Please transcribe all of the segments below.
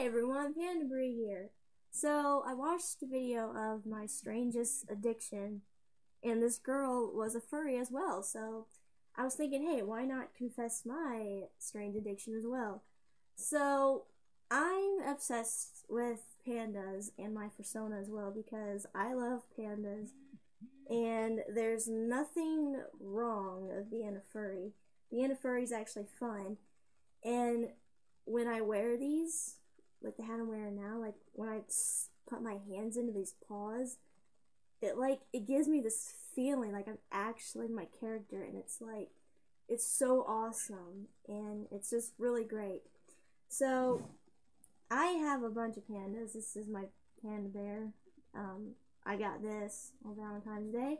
Hey everyone, Pandabree here. So, I watched a video of my strangest addiction, and this girl was a furry as well, so I was thinking, hey, why not confess my strange addiction as well? So, I'm obsessed with pandas and my fursona as well because I love pandas, and there's nothing wrong of being a furry. Being a furry is actually fun, and when I wear these, like the hat I'm wearing now, like when I put my hands into these paws, it like it gives me this feeling like I'm actually my character, and it's like it's so awesome, and it's just really great. So I have a bunch of pandas. This is my panda bear. Um, I got this on Valentine's Day,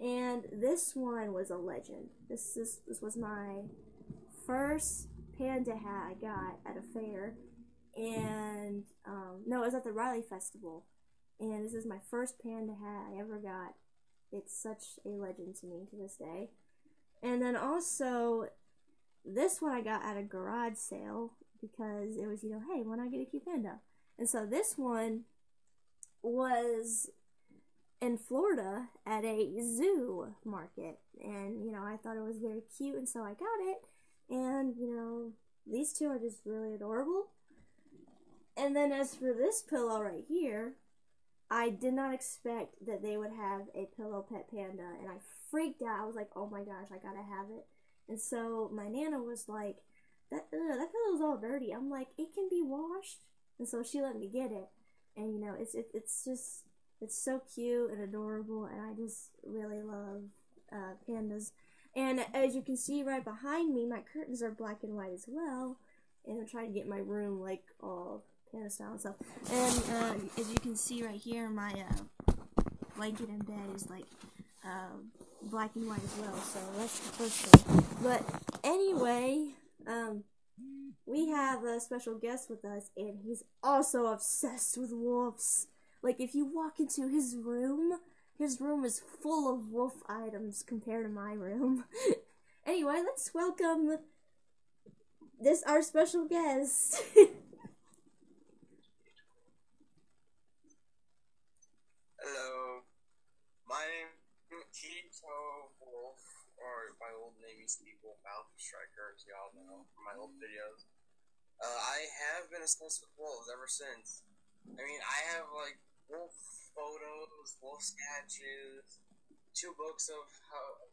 and this one was a legend. This is this was my first panda hat I got at a fair and um, no, it was at the Riley Festival, and this is my first panda hat I ever got. It's such a legend to me to this day. And then also, this one I got at a garage sale because it was, you know, hey, why not get a cute panda? And so this one was in Florida at a zoo market, and you know, I thought it was very cute, and so I got it. And you know, these two are just really adorable. And then as for this pillow right here, I did not expect that they would have a pillow pet panda, and I freaked out. I was like, "Oh my gosh, I gotta have it!" And so my nana was like, "That ugh, that pillow's all dirty." I'm like, "It can be washed," and so she let me get it. And you know, it's it, it's just it's so cute and adorable, and I just really love uh, pandas. And as you can see right behind me, my curtains are black and white as well. And I'm trying to get my room like all panda style and stuff. And uh, as you can see right here, my uh, blanket and bed is like uh, black and white as well. So that's the first thing. But anyway, um, we have a special guest with us, and he's also obsessed with wolves. Like if you walk into his room, his room is full of wolf items compared to my room. anyway, let's welcome this our special guest. Hello, my name is Kirito Wolf, or my Steve Wolf Alpha Striker, as y'all know from my old videos. Uh, I have been obsessed with wolves ever since. I mean, I have like wolf photos, wolf sketches, two books of how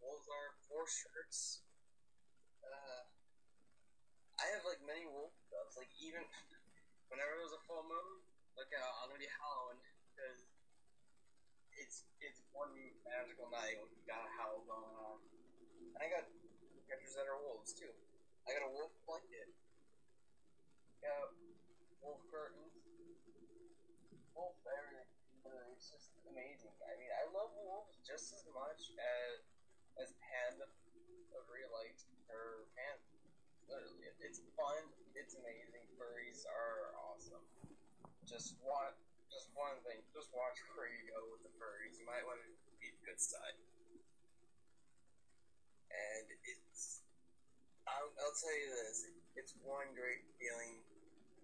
wolves are, four shirts. Uh, I have like many wolf stuff. Like even whenever was a full moon, like uh, I'm gonna be howling because it's it's one magical night when you got a howl going on. And I got characters that are wolves too. I got a wolf blanket. Got wolf curtains. Wolf everything. It's just amazing. I mean, I love wolves just as much as as panda of real life or panda. Literally, it's fun. It's amazing. Furries are awesome. Just want just one thing, just watch where you go with the furries. You might want to be the good side. And it's, I'll, tell you this, it's one great feeling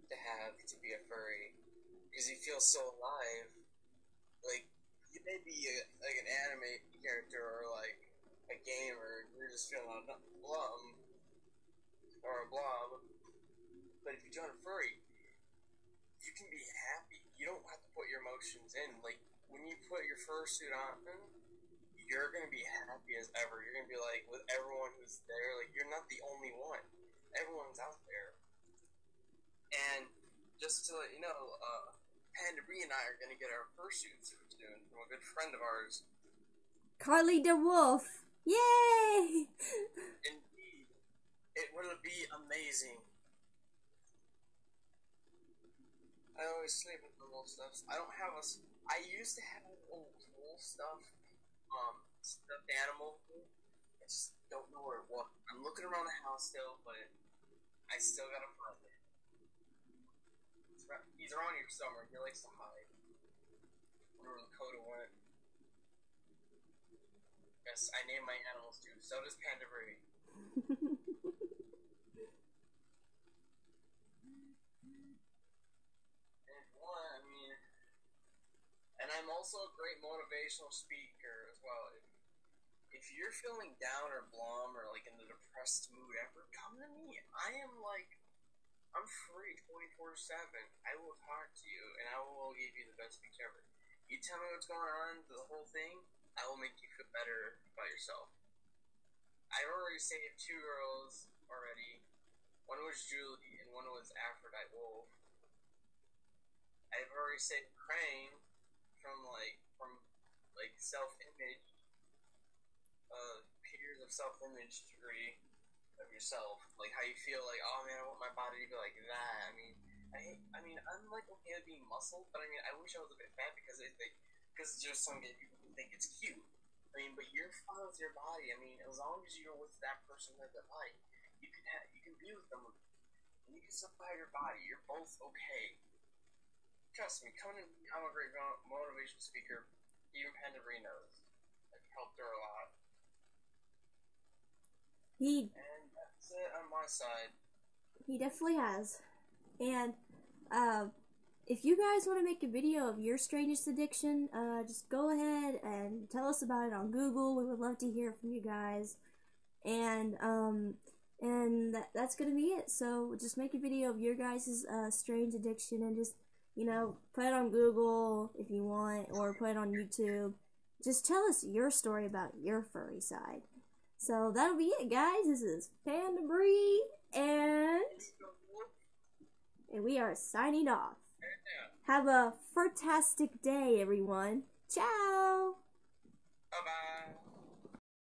to have to be a furry because you feel so alive. Like you may be a, like an anime character or like a gamer, you're just feeling a blum or a blob. But if you join a furry, you can be happy. You don't have to put your emotions in. Like when you put your fursuit on, you're gonna be happy as ever. You're gonna be like with everyone who's there. Like you're not the only one. Everyone's out there. And just to let you know, uh, Pandabree and I are gonna get our fursuits soon from a good friend of ours. Carly DeWolf. Yay! Indeed, it will be amazing. I always sleep with the wool stuff. I don't have a. I used to have old wool stuff, um, stuffed animal. I just don't know where it was. I'm looking around the house still, but I still gotta find it. He's around here somewhere. He likes to hide. Wonder where Lakota went. Yes, I name my animals too. So does Panda Brady. and one, I mean, and I'm also a great motivational speaker if you're feeling down or glum or like in the depressed mood ever, come to me. I am like, I'm free 24 7. I will talk to you and I will give you the best speech ever. You tell me what's going on, the whole thing, I will make you feel better about yourself. I've already saved two girls already. One was Julie and one was Aphrodite Wolf. I've already saved Crane from like from like self image of self image degree of yourself. Like how you feel like, oh man, I want my body to be like that. I mean I I mean I'm like okay with being muscled, but I mean I wish I was a bit fat because it like because there's some gay people who think it's cute. I mean, but you're fine with your body. I mean, as long as you're with that person that that body, you can have, you can be with them, and you can have your body. You're both okay. Trust me, coming I'm a great motivational speaker. Even Panda Bree knows. I've helped her a lot. He And that's it on my side. he definitely has. And uh, if you guys want to make a video of your strangest addiction, uh, just go ahead and tell us about it on Google. We would love to hear from you guys. And um, and that, that's gonna be it. So just make a video of your guys' uh, strange addiction and just you know put it on Google if you want, or put it on YouTube. Just tell us your story about your furry side. So that'll be it, guys. This is Panda Bree, and and we are signing off. Have a fantastic day, everyone. Ciao. Bye bye.